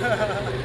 Ha ha ha.